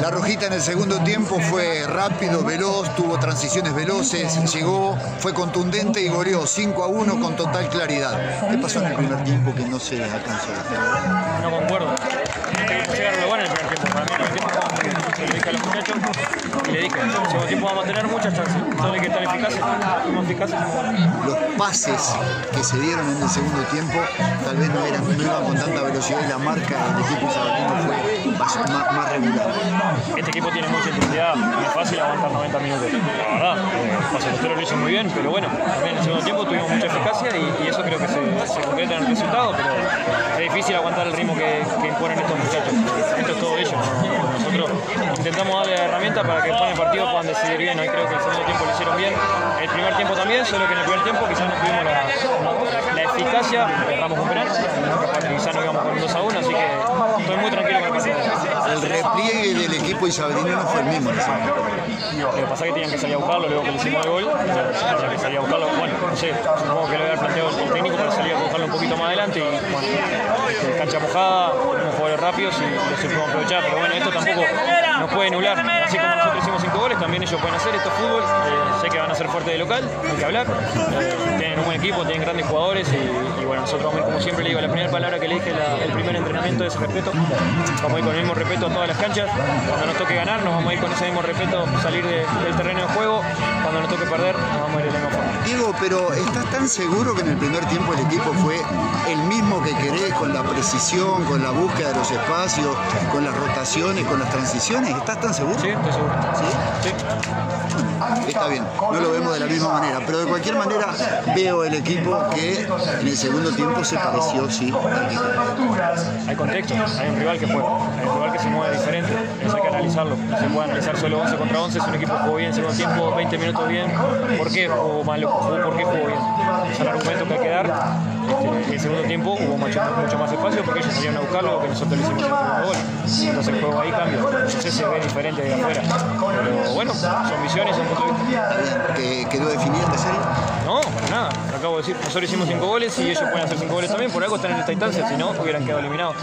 La Rojita en el segundo tiempo fue rápido, veloz, tuvo transiciones veloces, llegó, fue contundente y goleó 5 a 1 con total claridad. ¿Qué pasó en el primer tiempo que no se alcanzó? No concuerdo. Llegaron lo bueno en el primer tiempo. Para mí lo dije a los muchachos y le dije, en el segundo tiempo vamos a tener muchas chances. Solo hay que estar eficaces, fuimos eficaces. Los pases que se dieron en el segundo tiempo tal vez no, eran, no iban con tanta velocidad y la marca del equipo isabelino fue más, más-. Este equipo tiene mucha intensidad, es fácil aguantar 90 minutos. La verdad, eh, Lutero lo hizo muy bien, pero bueno, también en el segundo tiempo tuvimos mucha eficacia y, eso creo que se, se en el resultado, pero es difícil aguantar el ritmo que, imponen estos muchachos. Esto es todo ellos. ¿no? Nosotros intentamos darle herramientas para que en el partido puedan decidir bien. Hoy creo que el segundo tiempo lo hicieron bien. El primer tiempo también, solo que en el primer tiempo quizás no tuvimos la, la eficacia, erramos un penal, quizás no íbamos con un 2 a 1, así que estoy muy tranquilo con el partido. El equipo isabelino no fue el mismo. en segundo tiempo. Lo que pasa es que tenían que salir a buscarlo, luego que le hicimos el gol, tenían que salir a buscarlo. Bueno, no sé, supongo que lo había planteado el técnico para salir a buscarlo un poquito más adelante y bueno, cancha mojada, jugadores rápidos y lo supimos aprovechar. Pero bueno, esto tampoco nos puede anular. Así como nosotros hicimos cinco goles, también ellos pueden hacer esto es fútbol. Eh, sé que van a ser fuertes de local, hay que hablar. Tienen un buen equipo, tienen grandes jugadores y, bueno, nosotros como siempre le digo, la primera palabra que le dije el primer entrenamiento es respeto. Vamos a ir con el mismo respeto a todas las canchas. Cuando nos toque ganar, nos vamos a ir con ese mismo respeto, salir de- del terreno de juego. Cuando nos toque perder, nos vamos a ir de la forma. Diego, pero ¿estás tan seguro que en el primer tiempo el equipo fue el mismo que querés, con la precisión, con la búsqueda de los espacios, con las rotaciones, con las transiciones? ¿Estás tan seguro? Sí, estoy seguro. ¿Sí? Sí. Está bien, no lo vemos de la misma manera, pero de cualquier manera veo el equipo que en el segundo tiempo se pareció, sí. Hay contexto, hay un rival que juega, hay un rival que se mueve diferente, eso hay que analizarlo. Se puede analizar solo 11 contra 11, es un equipo que jugó bien en segundo tiempo, 20 minutos bien. ¿Por qué jugó mal? Jugó- ¿Por qué jugó bien? Es el argumento que hay que dar. En el segundo tiempo hubo mucho, mucho más espacio porque ellos salieron a buscarlo que nosotros lo hicimos el segundo gol. Entonces el juego ahí cambia, entonces se ve diferente de afuera. Pero bueno, son visiones, son puntos de vista. ¿Que ¿Quedó definida esta serie? Nada, lo acabo de decir. Nosotros hicimos cinco goles y ellos pueden hacer cinco goles también, por algo están en esta instancia, si no hubieran quedado eliminados.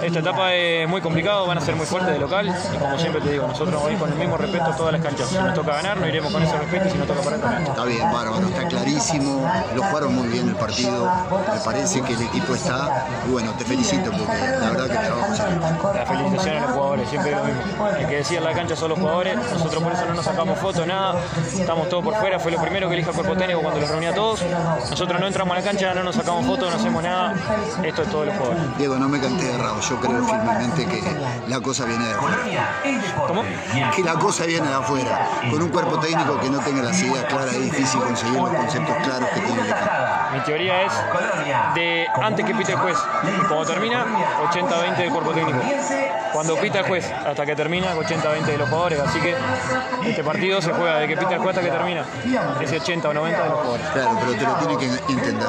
Esta etapa es muy complicado, van a ser muy fuertes de local y como siempre te digo, nosotros vamos a ir con el mismo respeto a todas las canchas. Si nos toca ganar, no iremos con ese respeto y si nos toca perder también. Está bien, bárbaro, está clarísimo, lo jugaron muy bien el partido, me parece que el equipo está, y bueno, te felicito porque la verdad que trabajo se La felicitación a los jugadores, siempre es lo mismo. El que decía en la cancha son los jugadores, nosotros por eso no nos sacamos fotos, nada, estamos todos por fuera, fue lo primero que elijo el cuerpo técnico cuando los reunía a todos. Nosotros no entramos a la cancha, no nos sacamos fotos, no hacemos nada, esto es todos los jugadores. Diego, no me canté de errado, yo creo firmemente que la cosa viene de afuera. ¿Cómo? Que la cosa viene de afuera. Con un cuerpo técnico que no tenga las ideas claras es difícil conseguir los conceptos claros que tiene el equipo. Mi teoría es de antes que pite el juez cuando termina, 80-20 del cuerpo técnico. Cuando pita el juez hasta que termina, 80-20 de los jugadores. Así que este partido se juega de que pita el juez hasta que termina. Ese 80 o 90 de los jugadores. Claro, pero te lo tiene que entender.